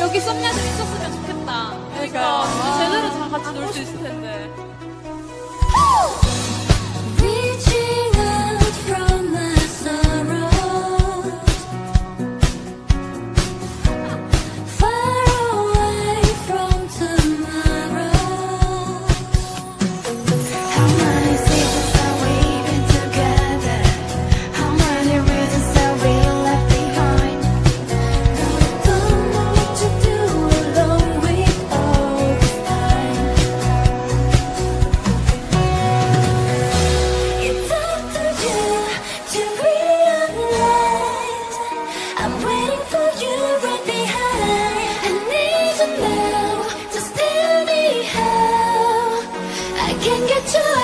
여기 썸녀들 있었으면 좋겠다. 그러니까, 그러니까 제대로 다 같이 아, 놀수 있을 텐데. Can get you